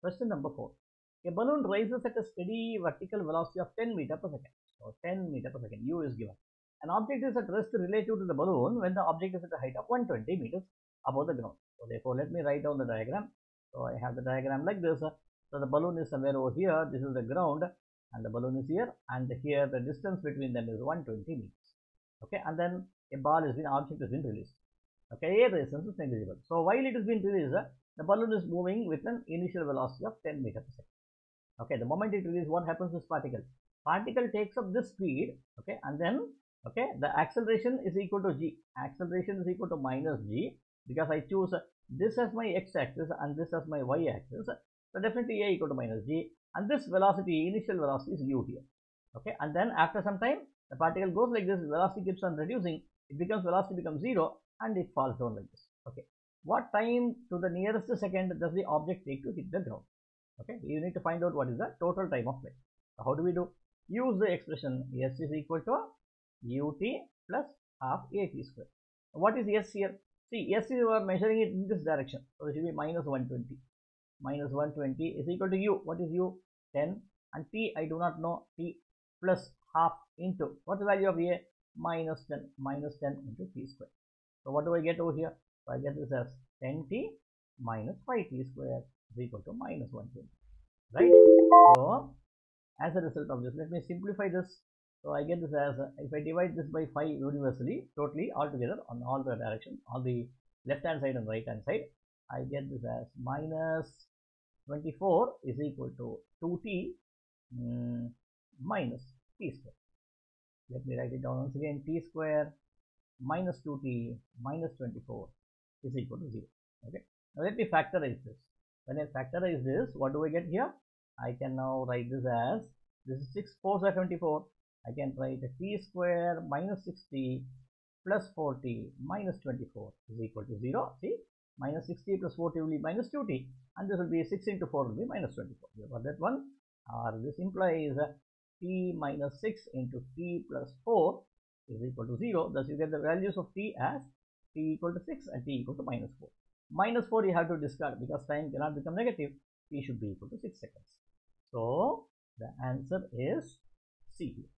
Question number 4. A balloon rises at a steady vertical velocity of 10 meter per second. So 10 meter per second, u is given. An object is at rest relative to the balloon when the object is at a height of 120 meters above the ground. So therefore, let me write down the diagram. So I have the diagram like this. So the balloon is somewhere over here. This is the ground and the balloon is here and here the distance between them is 120 meters. Okay, and then a ball is been object has been released. Okay, air resistance is negligible. So while it is being released, the balloon is moving with an initial velocity of 10 meter per second. Okay, the moment it releases, what happens to this particle? Particle takes up this speed, okay, and then okay, the acceleration is equal to g. Acceleration is equal to minus g because I choose this as my x-axis and this as my y-axis. So definitely a equal to minus g, and this velocity, initial velocity is u here. Okay, and then after some time, the particle goes like this. Velocity keeps on reducing. It becomes velocity becomes zero, and it falls down like this. Okay, what time to the nearest second does the object take to hit the ground? Okay, you need to find out what is the total time of flight. So how do we do? Use the expression s is equal to ut plus half at square. What is s here? See, s is we are measuring it in this direction. So it should be minus 120. Minus 120 is equal to u. What is u? 10 and t I do not know t plus half into what the value of a minus 10 minus 10 into t square. So what do I get over here? So I get this as 10t minus 5t square is equal to minus 120. Right? So as a result of this, let me simplify this. So I get this as if I divide this by 5 universally, totally altogether on all the direction, on the left hand side and right hand side, I get this as minus 24 is equal to 2t mm, minus t square. Let me write it down once again. t square minus 2t minus 24 is equal to 0. Okay. Now let me factorize this. When I factorize this, what do I get here? I can now write this as this is 6 4 are 24. I can write t square minus 60 plus 40 minus 24 is equal to 0. See, minus 60 plus 40 will be minus 2t, and this will be 6 into 4 will be minus 24. You got that one? Or this implies t minus 6 into t plus 4 is equal to 0. Thus, you get the values of t as t equal to 6 and t equal to minus 4. Minus 4 you have to discard because time cannot become negative. t should be equal to 6 seconds. So, the answer is C here.